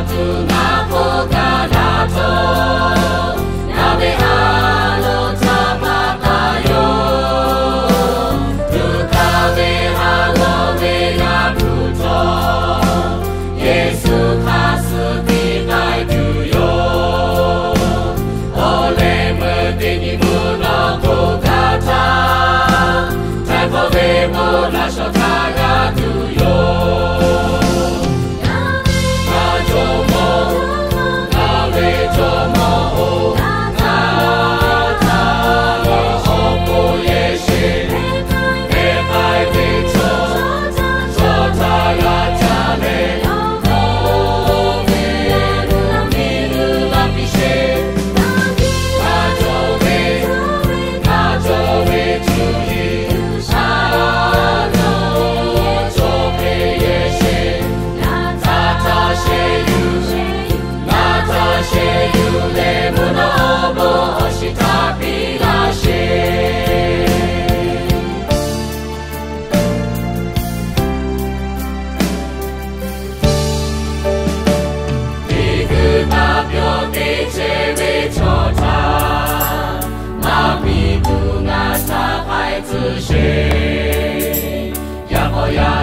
Tatăl